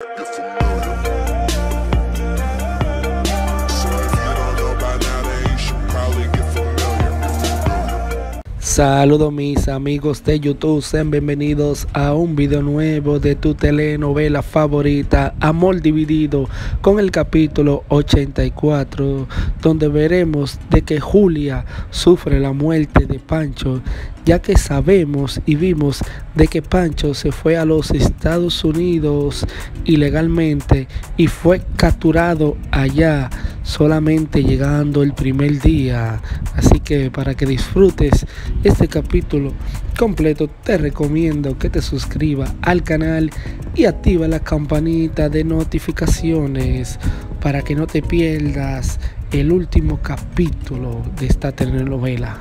Good for me. Saludos mis amigos de YouTube, sean bienvenidos a un video nuevo de tu telenovela favorita Amor Dividido con el capítulo 84 donde veremos de que Julia sufre la muerte de Pancho ya que sabemos y vimos de que Pancho se fue a los Estados Unidos ilegalmente y fue capturado allá solamente llegando el primer día. Así que para que disfrutes este capítulo completo te recomiendo que te suscribas al canal y activa la campanita de notificaciones para que no te pierdas el último capítulo de esta telenovela.